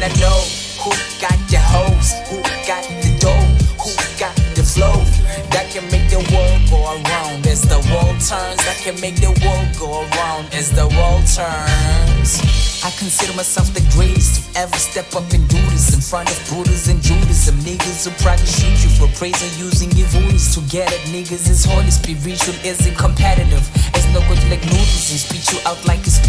wanna know who got the hoes, who got the dough, who got the flow that can make the world go around as the world turns. That can make the world go around as the world turns. I consider myself the greatest to ever step up and do this in front of Buddhas and Judas. Some niggas who probably shoot you for praising using your voice to get at niggas is holy. Spiritual isn't competitive. It's no good like noodles and speak you out like it's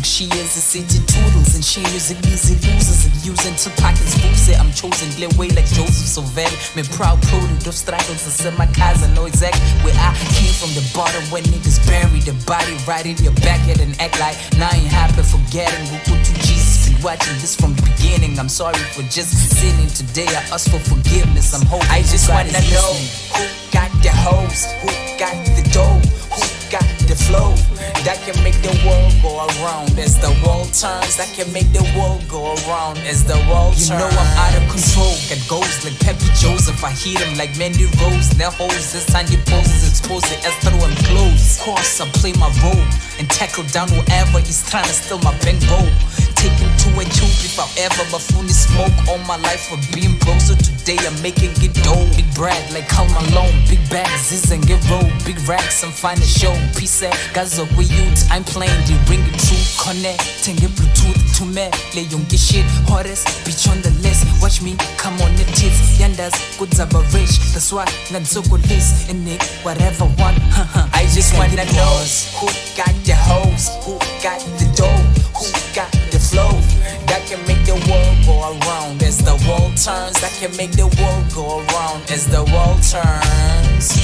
Like she is a city toodles and she using easy losers and using to pockets booze. I'm chosen, clear way like Joseph so very me proud product of struggles and said my cousin know exactly where I came from the bottom when niggas buried the body right in your backyard and act like now ain't happy forgetting who put to Jesus been watching this from the beginning. I'm sorry for just sinning today. I ask for forgiveness. I'm hoping I just wanna know who got the hoes, who got the flow that can make the world go around as the world turns. That can make the world go around as the world turns. You know I'm out of control. Got goals like Peppy Joseph. I hit him like Mandy Rose. Their hoes, this Sandy poses, expose the as through and close. Of course, I play my role and tackle down whoever is trying to steal my bankroll. Take him to a tube if I ever buffoon smoke all my life for being broke. So today I'm making it dough. Big brag like Karl Malone. Big bags, this and get roll. Big racks, I'm fine to show. Peace out, guys up with youth. I'm playing the ring it true. Connect, take it Bluetooth to me. Lay young get shit. Hottest bitch on the list. Watch me come on the tits. Yandas, good zaba rich. That's why I'm so good list. And Nick, whatever one. I just wanna know who got the hoes, who got the world turns. That can make the world go around as the world turns.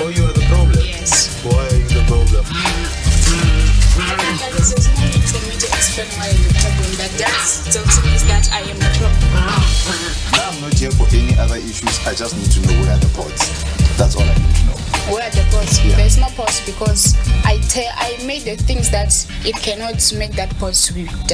Oh, you are the problem? Yes. Why are you the problem? Because there's no need for me to explain why I'm the problem. That just tells me that I am the problem. I'm not here for any other issues. I just need to know where are the pots. That's all I need to know. Where are the pots? Yeah. There's no pots because I tell I made the things that it cannot make that pot to be done.